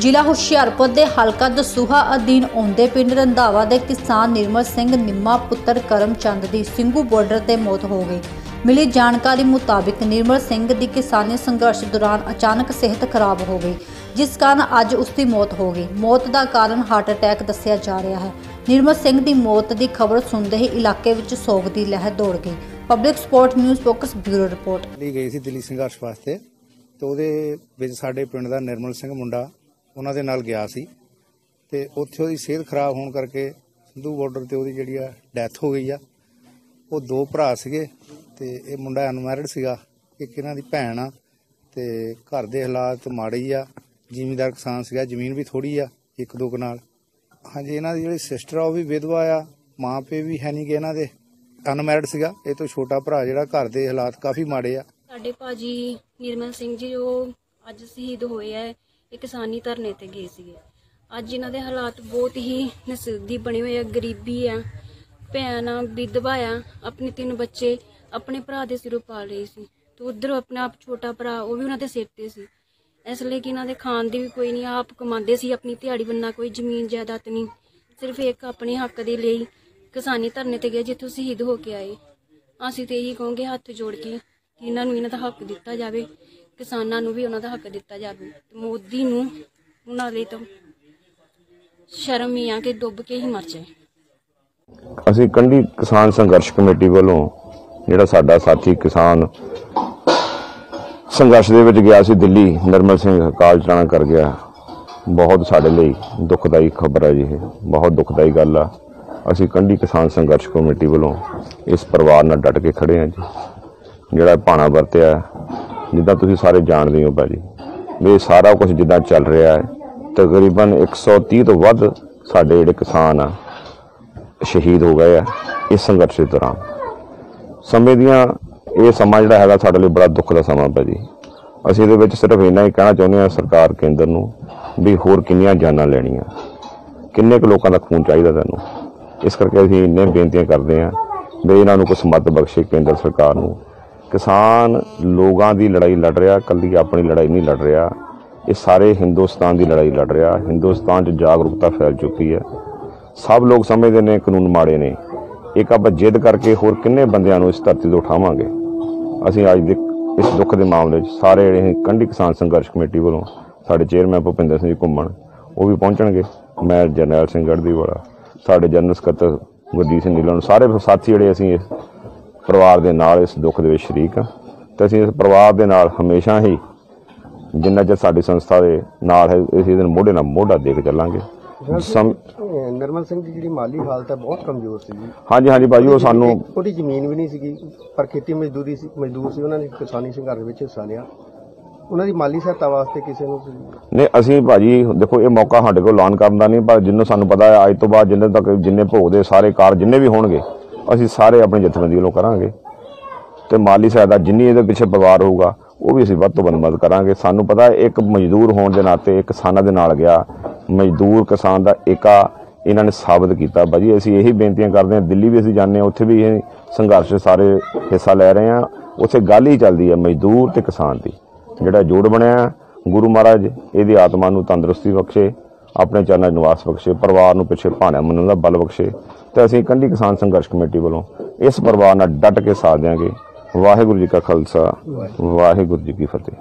ਜ਼ਿਲ੍ਹਾ ਹੁਸ਼ਿਆਰਪੁਰ ਦੇ ਹਲਕਾ ਦਸੂਹਾ ਅਧੀਨ ਆਉਂਦੇ ਪਿੰਡ ਰੰਧਾਵਾ ਦੇ ਕਿਸਾਨ ਨਿਰਮਲ ਸਿੰਘ ਨਿੰਮਾ ਪੁੱਤਰ ਕਰਮਚੰਦ ਦੀ ਸਿੰਘੂ ਬਾਰਡਰ ਤੇ ਮੌਤ ਹੋ ਗਈ। ਮਿਲੀ ਜਾਣਕਾਰੀ ਮੁਤਾਬਿਕ ਨਿਰਮਲ ਸਿੰਘ ਦੀ ਕਿਸਾਨੀ ਸੰਘਰਸ਼ ਦੌਰਾਨ ਅਚਾਨਕ ਸਿਹਤ ਖਰਾਬ ਹੋ ਗਈ, ਜਿਸ ਕਾਰਨ ਅੱਜ ਉਸ ਦੀ ਮੌਤ ਹੋ ਗਈ। ਮੌਤ ਦਾ ਕਾਰਨ ਹਾਰਟ ਅਟੈਕ ਦੱਸਿਆ ਜਾ ਰਿਹਾ ਹੈ। ਨਿਰਮਲ ਸਿੰਘ ਦੀ ਮੌਤ ਦੀ ਖਬਰ ਸੁਣਦੇ ਹੀ ਇਲਾਕੇ ਵਿੱਚ ਸੋਗ ਦੀ ਲਹਿਰ ਦੌੜ ਗਈ। Public support news focus bureau report ਲਈ ਗਈ ਸੀ ਦਿੱਲੀ ਸੰਘਰਸ਼ ਵਾਸਤੇ ਤੇ ਉਹਦੇ ਵਿੱਚ ਸਾਡੇ ਪਿੰਡ ਦਾ ਨਿਰਮਲ ਸਿੰਘ ਮੁੰਡਾ ਉਹਨਾਂ ਦੇ ਨਾਲ ਗਿਆ ਸੀ ਤੇ ਉੱਥੇ ਉਹਦੀ ਸਿਹਤ ਖਰਾਬ ਹੋਣ ਕਰਕੇ ਸੰਧੂ ਬਾਰਡਰ ਤੇ ਉਹਦੀ ਜਿਹੜੀ ਆ ਡੈਥ ਹੋ ਗਈ ਆ। ਉਹ ਦੋ ਭਰਾ ਸੀਗੇ ਤੇ ਇਹ ਮੁੰਡਾ ਅਨਮੈਰਿਡ ਸੀਗਾ, ਇੱਕ ਇਹਨਾਂ ਦੀ ਭੈਣ ਆ ਤੇ ਘਰ ਦੇ ਹਾਲਾਤ ਮਾੜੇ ਆ, ਜ਼ਿਮੀਂਦਾਰ ਕਿਸਾਨ ਸੀਗਾ, ਜ਼ਮੀਨ ਵੀ ਥੋੜੀ ਆ ਇੱਕ ਦੋ ਕਨਾਲ ਹਾਂਜੀ, ਇਹਨਾਂ ਦੀ ਜਿਹੜੀ ਸਿਸਟਰ ਆ ਉਹ ਵੀ ਵਿਧਵਾ ਆ, ਮਾਂ ਪਿਓ ਵੀ ਹੈ ਨਹੀਂ ਗੇ ਇਹਨਾਂ ਦੇ ਅਨਮੈਰਿਡ ਸੀਗਾ। ਇਹ ਤੋਂ ਛੋਟਾ ਭਰਾ ਜਿਹੜਾ ਘਰ ਦੇ ਹਾਲਾਤ ਕਾਫੀ ਮਾੜੇ ਆ। ਸਾਡੇ ਭਾਜੀ ਨਿਰਮਲ ਸਿੰਘ ਜੀ, ਉਹ ਅੱਜ ਸ਼ਹੀਦ ਹੋਏ ਆ। ਇਹ ਕਿਸਾਨੀ ਧਰਨੇ ਤੇ ਗਏ ਸੀਗੇ। ਅੱਜ ਇਹਨਾਂ ਦੇ ਹਾਲਾਤ ਬਹੁਤ ਹੀ ਨਸਦੀ ਬਣੇ ਹੋਏ ਆ, ਗਰੀਬੀ ਆ, ਭੈਣ ਆ, ਵਿਧਵਾ ਆ, ਆਪਣੇ ਤਿੰਨ ਬੱਚੇ ਆਪਣੇ ਭਰਾ ਦੇ ਸਿਰੋਂ ਪਾਲ ਰਹੀ ਸੀ। ਤੇ ਉਧਰ ਆਪਣਾ ਆਪ ਛੋਟਾ ਭਰਾ, ਉਹ ਵੀ ਉਹਨਾਂ ਦੇ ਸਿਰ ਤੇ ਸੀ। ਇਸ ਲਈ ਕਿ ਇਹਨਾਂ ਦੇ ਖਾਣ ਦੀ ਵੀ ਕੋਈ ਨਹੀਂ, ਆਪ ਕਮਾਉਂਦੇ ਸੀ, ਆਪਣੀ ਦਿਹਾੜੀ ਬੰਨਾ ਕੋਈ ਜ਼ਮੀਨ ਜਾਇਦਾਦ ਨਹੀਂ। ਸਿਰਫ ਇੱਕ ਆਪਣੇ ਹੱਕ ਦੇ ਲਈ ਕਿਸਾਨੀ ਧਰਨੇ ਤੇ ਗਏ, ਜਿੱਥੋਂ ਸ਼ਹੀਦ ਹੋ ਕੇ ਆਏ। ਅਸੀਂ ਤੇ ਇਹੀ ਕਹਾਂਗੇ, ਹੱਥ ਜੋੜ ਕੇ ਕਿ ਇਹਨਾਂ ਨੂੰ ਇਹਨਾਂ ਦਾ ਹੱਕ ਦਿੱਤਾ ਜਾਵੇ। ਕਿਸਾਨਾਂ ਨੂੰ ਵੀ ਉਹਨਾਂ ਦਾ ਹੱਕ ਦਿੱਤਾ ਜਾਵੇ। ਮੋਦੀ ਨੂੰ ਉਹਨਾਂ ਲਈ ਤਾਂ ਸ਼ਰਮ ਹੀ ਆ ਕਿ ਡੁੱਬ ਕੇ ਹੀ ਮਰ ਜਾਏ। ਅਸੀਂ ਕੰਢੀ ਕਿਸਾਨ ਸੰਘਰਸ਼ ਕਮੇਟੀ ਵੱਲੋਂ ਜਿਹੜਾ ਸਾਡਾ ਸਾਥੀ ਕਿਸਾਨ ਸੰਘਰਸ਼ ਦੇ ਵਿੱਚ ਗਿਆ ਸੀ ਦਿੱਲੀ, ਨਰਮਲ ਸਿੰਘ ਅਕਾਲ ਚਲਾਣਾ ਕਰ ਗਿਆ। ਬਹੁਤ ਸਾਡੇ ਲਈ ਦੁਖਦਾਈ ਖਬਰ ਹੈ ਜੀ ਇਹ, ਬਹੁਤ ਦੁਖਦਾਈ ਗੱਲ ਆ। ਅਸੀਂ ਕੰਢੀ ਕਿਸਾਨ ਸੰਘਰਸ਼ ਕਮੇਟੀ ਵੱਲੋਂ ਇਸ ਪਰਿਵਾਰ ਨਾਲ ਡਟ ਕੇ ਖੜੇ ਹਾਂ ਜੀ। ਜਿਹੜਾ ਭਾਣਾ ਵਰਤਿਆ ਜਿੱਦਾਂ ਤੁਸੀਂ ਸਾਰੇ ਜਾਣਦੇ ਹੋ ਭਾਜੀ, ਵੀ ਸਾਰਾ ਕੁਝ ਜਿੱਦਾਂ ਚੱਲ ਰਿਹਾ ਹੈ, ਤਕਰੀਬਨ 130 ਤੋਂ ਵੱਧ ਸਾਡੇ ਜਿਹੜੇ ਕਿਸਾਨ ਆ, ਸ਼ਹੀਦ ਹੋ ਗਏ ਆ ਇਸ ਸੰਘਰਸ਼ ਦੇ ਦੌਰਾਨ। ਸਮੇਂ ਦੀਆਂ ਇਹ ਸਮਾਂ ਜਿਹੜਾ ਹੈਗਾ ਸਾਡੇ ਲਈ ਬੜਾ ਦੁੱਖ ਦਾ ਸਮਾਂ ਪਿਆ ਜੀ ਅਸੀਂ ਇਹਦੇ ਵਿੱਚ ਸਿਰਫ ਇੰਨਾ ਹੀ ਕਹਿਣਾ ਚਾਹੁੰਦੇ ਹਾਂ ਸਰਕਾਰ ਕੇਂਦਰ ਨੂੰ ਵੀ ਹੋਰ ਕਿੰਨੀਆਂ ਜਾਨਾਂ ਲੈਣੀਆਂ, ਕਿੰਨੇ ਕੁ ਲੋਕਾਂ ਦਾ ਖੂਨ ਚਾਹੀਦਾ ਤੁਹਾਨੂੰ ਇਸ ਕਰਕੇ ਅਸੀਂ ਇੰਨੇ ਬੇਨਤੀਆਂ ਕਰਦੇ ਹਾਂ ਵੀ ਇਹਨਾਂ ਨੂੰ ਕੁਛ ਮਦਦ ਬਖਸ਼ੇ ਕੇਂਦਰ ਸਰਕਾਰ ਨੂੰ ਕਿਸਾਨ ਲੋਕਾਂ ਦੀ ਲੜਾਈ ਲੜ ਰਿਹਾ, ਕੱਲੀ ਆਪਣੀ ਲੜਾਈ ਨਹੀਂ ਲੜ ਰਿਹਾ। ਇਹ ਸਾਰੇ ਹਿੰਦੁਸਤਾਨ ਦੀ ਲੜਾਈ ਲੜ ਰਿਹਾ। ਹਿੰਦੁਸਤਾਨ 'ਚ ਜਾਗਰੂਕਤਾ ਫੈਲ ਚੁੱਕੀ ਹੈ। ਸਭ ਲੋਕ ਸਮਝਦੇ ਨੇ ਕਾਨੂੰਨ ਮਾੜੇ ਨੇ। ਇੱਕ ਆਪਾਂ ਜਿੱਦ ਕਰਕੇ ਹੋਰ ਕਿੰਨੇ ਬੰਦਿਆਂ ਨੂੰ ਇਸ ਧਰਤੀ ਤੋਂ ਉਠਾਵਾਂਗੇ? ਅਸੀਂ ਅੱਜ ਦੇ ਇਸ ਦੁੱਖ ਦੇ ਮਾਮਲੇ 'ਚ ਸਾਰੇ ਜਿਹੜੇ ਕੰਢੀ ਕਿਸਾਨ ਸੰਘਰਸ਼ ਕਮੇਟੀ ਵੱਲੋਂ ਸਾਡੇ ਚੇਅਰਮੈਨ ਭੁਪਿੰਦਰ ਸਿੰਘ ਜੀ ਘੁੰਮਣ, ਉਹ ਵੀ ਪਹੁੰਚਣਗੇ। ਮੈਂ ਜਰਨੈਲ ਸਿੰਘ ਗੜਦੀ ਵਾਲਾ, ਸਾਡੇ ਜਨਰਲ ਸਕੱਤਰ ਗੁਰਦੀਪ ਸਿੰਘ ਨੀਲਾਂ ਨੂੰ, ਸਾਰੇ ਸਾਥੀ ਜਿਹੜੇ ਅਸੀਂ ਇਸ ਪਰਿਵਾਰ ਦੇ ਨਾਲ ਇਸ ਦੁੱਖ ਦੇ ਵਿੱਚ ਸ਼ਰੀਕ ਹਾਂ ਤੇ ਅਸੀਂ ਇਸ ਪਰਿਵਾਰ ਦੇ ਨਾਲ ਹਮੇਸ਼ਾ ਹੀ ਜਿੰਨਾ ਚਿਰ ਸਾਡੀ ਸੰਸਥਾ ਦੇ ਨਾਲ ਹੈ ਇਸ ਦਿਨ ਮੋਢੇ ਨਾਲ ਮੋਢਾ ਦੇ ਕੇ ਚੱਲਾਂਗੇ ਨਿਰਮਲ ਸਿੰਘ ਦੀ ਜਿਹੜੀ ਮਾਲੀ ਹਾਲਤ ਹੈ ਬਹੁਤ ਕਮਜ਼ੋਰ ਸੀ ਹਾਂਜੀ ਹਾਂਜੀ ਭਾਜੀ ਉਹ ਸਾਨੂੰ ਉਹਦੀ ਜ਼ਮੀਨ ਵੀ ਨਹੀਂ ਸੀਗੀ ਪਰ ਖੇਤੀ ਮਜ਼ਦੂਰੀ ਸੀ ਮਜ਼ਦੂਰ ਸੀ ਉਹਨਾਂ ਨੇ ਕਿਸਾਨੀ ਸੰਘਰਸ਼ ਵਿੱਚ ਹਿੱਸਾ ਲਿਆ। ਉਹਨਾਂ ਦੀ ਮਾਲੀ ਸਹਾਇਤਾ ਵਾਸਤੇ ਕਿਸੇ ਨੂੰ ਨੇ ਅਸੀਂ ਭਾਜੀ ਦੇਖੋ ਇਹ ਮੌਕਾ ਸਾਡੇ ਕੋਲ ਐਲਾਨ ਕਰਨ ਦਾ ਨਹੀਂ ਪਰ ਜਿੰਨੂੰ ਸਾਨੂੰ ਪਤਾ ਹੈ ਅੱਜ ਤੋਂ ਬਾਅਦ ਜਿੰਨੇ ਤੱਕ ਜਿੰਨੇ ਭੋਗ ਦੇ ਸਾਰੇ ਕਾਰ ਜਿੰਨੇ ਵੀ ਹੋਣਗੇ ਅਸੀਂ ਸਾਰੇ ਆਪਣੀ ਜਥੇਬੰਦੀ ਵੱਲੋਂ ਕਰਾਂਗੇ। ਤੇ ਮਾਲੀ ਸਹਾਇਤਾ ਜਿੰਨੀ ਇਹਦੇ ਪਿੱਛੇ ਪਰਿਵਾਰ ਹੋਊਗਾ, ਉਹ ਵੀ ਅਸੀਂ ਵੱਧ ਤੋਂ ਵੱਧ ਮਦਦ ਕਰਾਂਗੇ। ਸਾਨੂੰ ਪਤਾ ਇੱਕ ਮਜ਼ਦੂਰ ਹੋਣ ਦੇ ਨਾਤੇ ਕਿਸਾਨਾਂ ਦੇ ਨਾਲ ਗਿਆ। ਮਜ਼ਦੂਰ ਕਿਸਾਨ ਦਾ ਏਕਾ ਇਹਨਾਂ ਨੇ ਸਾਬਤ ਕੀਤਾ। ਭਾਜੀ, ਅਸੀਂ ਇਹੀ ਬੇਨਤੀਆਂ ਕਰਦੇ ਹਾਂ, ਦਿੱਲੀ ਵੀ ਅਸੀਂ ਜਾਂਦੇ ਹਾਂ, ਉੱਥੇ ਵੀ ਇਹ ਸੰਘਰਸ਼ ਸਾਰੇ ਹਿੱਸਾ ਲੈ ਰਹੇ ਹਾਂ। ਉੱਥੇ ਗੱਲ ਹੀ ਚੱਲਦੀ ਹੈ ਮਜ਼ਦੂਰ ਤੇ ਕਿਸਾਨ ਦੀ। ਜਿਹੜਾ ਜੋੜ ਬਣਿਆ, ਗੁਰੂ ਮਹਾਰਾਜ ਇਹਦੀ ਆਤਮਾ ਨੂੰ ਤੰਦਰੁਸਤੀ ਬਖਸ਼ੇ, ਆਪਣੇ ਚਰਨਾਂ 'ਚ ਨਿਵਾਸ ਬਖਸ਼ੇ, ਪਰਿਵਾਰ ਨੂੰ ਪਿੱਛੇ ਭਾਣਾ ਮੰਨਣ ਦਾ ਬਲ ਬਖਸ਼ੇ। ਤੇ ਅਸੀਂ ਕੰਢੀ ਕਿਸਾਨ ਸੰਘਰਸ਼ ਕਮੇਟੀ ਵੱਲੋਂ ਇਸ ਪਰਿਵਾਰ ਨਾਲ ਡਟ ਕੇ ਸਾਥ ਦਿਆਂਗੇ। ਵਾਹਿਗੁਰੂ ਜੀ ਕਾ ਖਾਲਸਾ, ਵਾਹਿਗੁਰੂ ਜੀ ਕੀ ਫਤਿਹ।